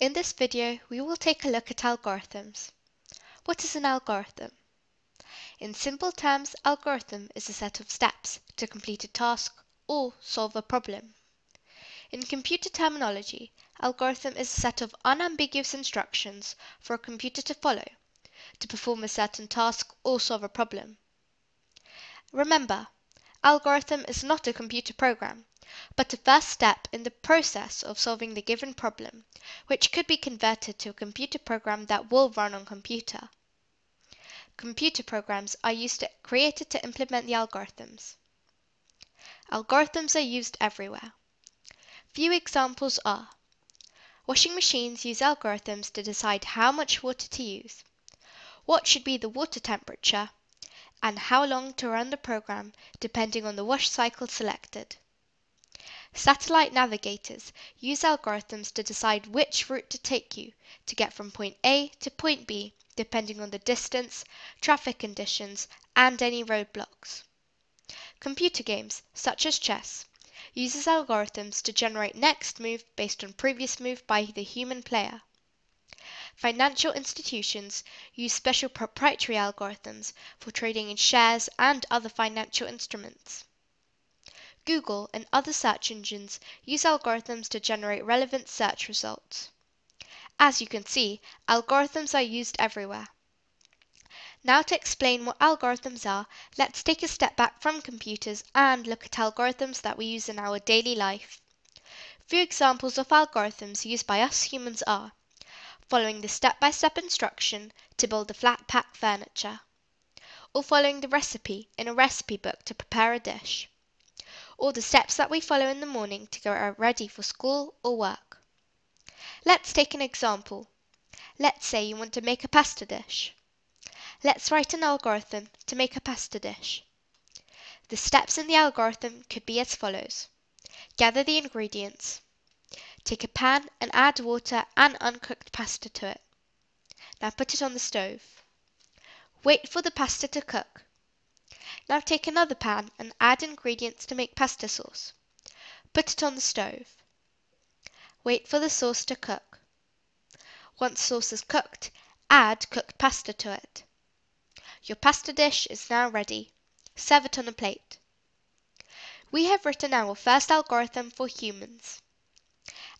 In this video, we will take a look at algorithms. What is an algorithm? In simple terms, algorithm is a set of steps to complete a task or solve a problem. In computer terminology, algorithm is a set of unambiguous instructions for a computer to follow to perform a certain task or solve a problem. Remember, algorithm is not a computer program but a first step in the process of solving the given problem, which could be converted to a computer program that will run on computer. Computer programs are used to, created to implement the algorithms. Algorithms are used everywhere. Few examples are Washing machines use algorithms to decide how much water to use, what should be the water temperature, and how long to run the program depending on the wash cycle selected. Satellite navigators use algorithms to decide which route to take you to get from point A to point B depending on the distance, traffic conditions, and any roadblocks. Computer games, such as chess, uses algorithms to generate next move based on previous move by the human player. Financial institutions use special proprietary algorithms for trading in shares and other financial instruments. Google and other search engines use algorithms to generate relevant search results. As you can see, algorithms are used everywhere. Now to explain what algorithms are, let's take a step back from computers and look at algorithms that we use in our daily life. Few examples of algorithms used by us humans are following the step-by-step -step instruction to build a flat pack furniture, or following the recipe in a recipe book to prepare a dish or the steps that we follow in the morning to get ready for school or work. Let's take an example. Let's say you want to make a pasta dish. Let's write an algorithm to make a pasta dish. The steps in the algorithm could be as follows. Gather the ingredients. Take a pan and add water and uncooked pasta to it. Now put it on the stove. Wait for the pasta to cook. Now take another pan and add ingredients to make pasta sauce. Put it on the stove. Wait for the sauce to cook. Once sauce is cooked, add cooked pasta to it. Your pasta dish is now ready. Serve it on a plate. We have written our first algorithm for humans.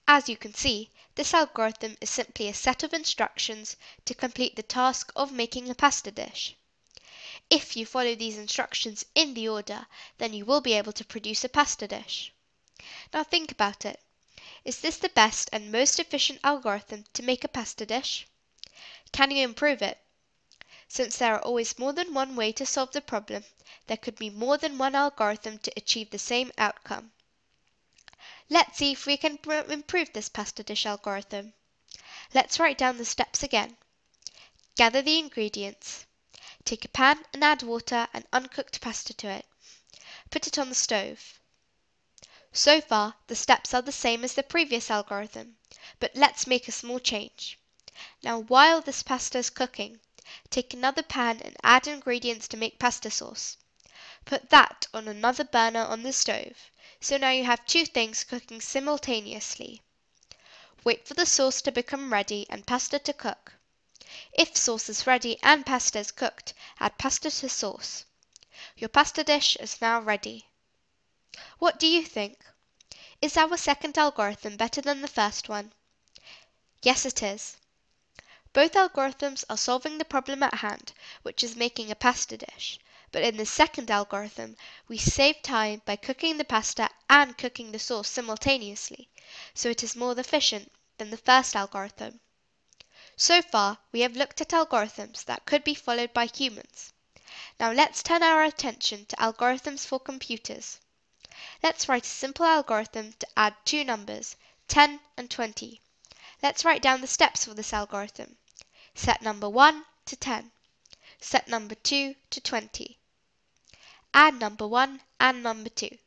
As you can see, this algorithm is simply a set of instructions to complete the task of making a pasta dish. If you follow these instructions in the order, then you will be able to produce a pasta dish. Now think about it. Is this the best and most efficient algorithm to make a pasta dish? Can you improve it? Since there are always more than one way to solve the problem, there could be more than one algorithm to achieve the same outcome. Let's see if we can improve this pasta dish algorithm. Let's write down the steps again. Gather the ingredients. Take a pan and add water and uncooked pasta to it. Put it on the stove. So far, the steps are the same as the previous algorithm, but let's make a small change. Now while this pasta is cooking, take another pan and add ingredients to make pasta sauce. Put that on another burner on the stove, so now you have two things cooking simultaneously. Wait for the sauce to become ready and pasta to cook. If sauce is ready and pasta is cooked, add pasta to sauce. Your pasta dish is now ready. What do you think? Is our second algorithm better than the first one? Yes, it is. Both algorithms are solving the problem at hand, which is making a pasta dish. But in the second algorithm, we save time by cooking the pasta and cooking the sauce simultaneously, so it is more efficient than the first algorithm. So far, we have looked at algorithms that could be followed by humans. Now let's turn our attention to algorithms for computers. Let's write a simple algorithm to add two numbers, 10 and 20. Let's write down the steps for this algorithm. Set number 1 to 10. Set number 2 to 20. Add number 1 and number 2.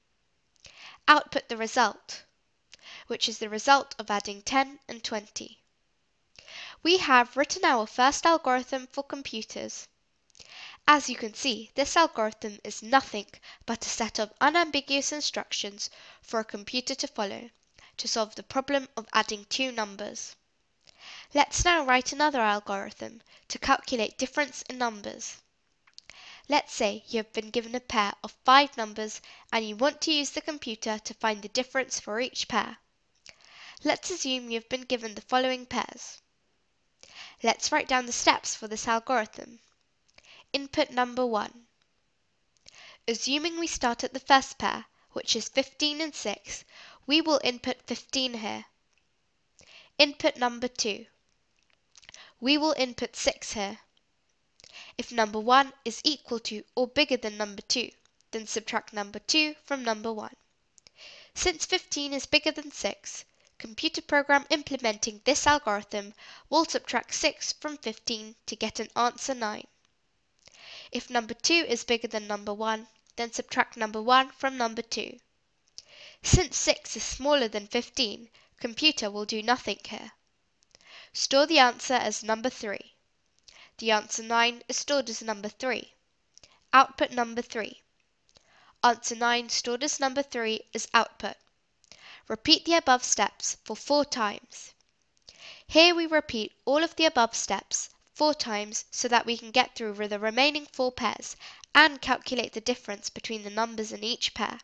Output the result, which is the result of adding 10 and 20 we have written our first algorithm for computers. As you can see, this algorithm is nothing but a set of unambiguous instructions for a computer to follow to solve the problem of adding two numbers. Let's now write another algorithm to calculate difference in numbers. Let's say you have been given a pair of five numbers and you want to use the computer to find the difference for each pair. Let's assume you have been given the following pairs. Let's write down the steps for this algorithm. Input number 1. Assuming we start at the first pair, which is 15 and 6, we will input 15 here. Input number 2. We will input 6 here. If number 1 is equal to or bigger than number 2, then subtract number 2 from number 1. Since 15 is bigger than 6, computer program implementing this algorithm will subtract 6 from 15 to get an answer 9. If number 2 is bigger than number 1, then subtract number 1 from number 2. Since 6 is smaller than 15, computer will do nothing here. Store the answer as number 3. The answer 9 is stored as number 3. Output number 3. Answer 9 stored as number 3 is output. Repeat the above steps for 4 times. Here we repeat all of the above steps 4 times so that we can get through the remaining 4 pairs and calculate the difference between the numbers in each pair.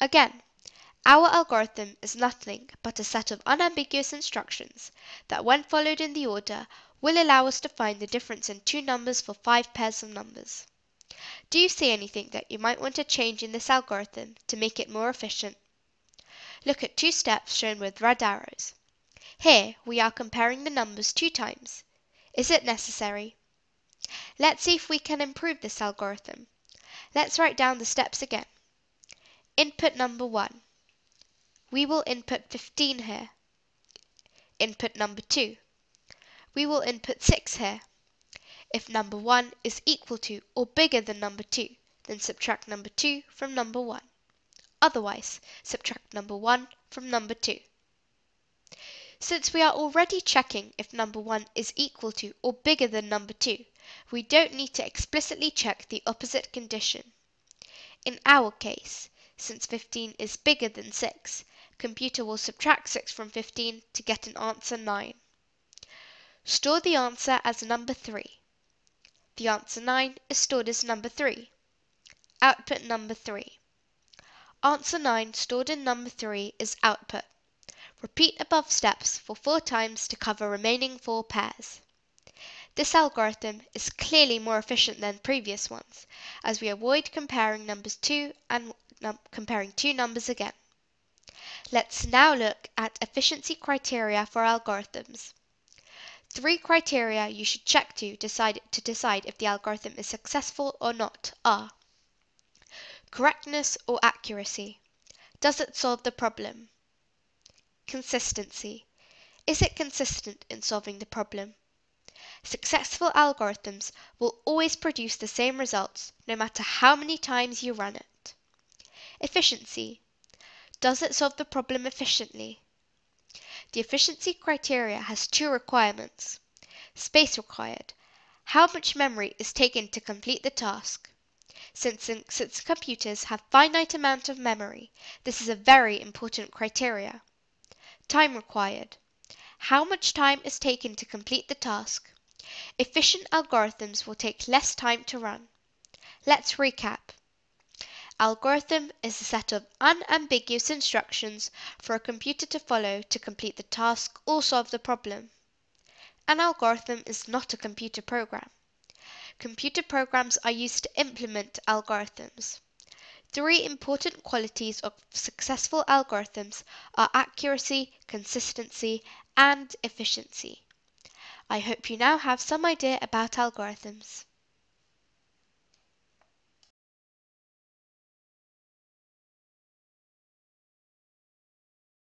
Again, our algorithm is nothing but a set of unambiguous instructions that when followed in the order will allow us to find the difference in two numbers for five pairs of numbers. Do you see anything that you might want to change in this algorithm to make it more efficient? Look at two steps shown with red arrows. Here we are comparing the numbers two times. Is it necessary? Let's see if we can improve this algorithm. Let's write down the steps again. Input number 1 we will input 15 here. Input number 2. We will input 6 here. If number 1 is equal to or bigger than number 2, then subtract number 2 from number 1. Otherwise, subtract number 1 from number 2. Since we are already checking if number 1 is equal to or bigger than number 2, we don't need to explicitly check the opposite condition. In our case, since 15 is bigger than 6, computer will subtract 6 from 15 to get an answer 9. Store the answer as number 3. The answer 9 is stored as number 3. Output number 3. Answer 9 stored in number 3 is output. Repeat above steps for 4 times to cover remaining 4 pairs. This algorithm is clearly more efficient than previous ones, as we avoid comparing numbers 2 and num comparing two numbers again. Let's now look at efficiency criteria for algorithms. Three criteria you should check to decide, to decide if the algorithm is successful or not are correctness or accuracy. Does it solve the problem? Consistency. Is it consistent in solving the problem? Successful algorithms will always produce the same results no matter how many times you run it. Efficiency. Does it solve the problem efficiently? The efficiency criteria has two requirements. Space required. How much memory is taken to complete the task? Since, since computers have finite amount of memory, this is a very important criteria. Time required. How much time is taken to complete the task? Efficient algorithms will take less time to run. Let's recap. Algorithm is a set of unambiguous instructions for a computer to follow to complete the task or solve the problem. An algorithm is not a computer program. Computer programs are used to implement algorithms. Three important qualities of successful algorithms are accuracy, consistency, and efficiency. I hope you now have some idea about algorithms.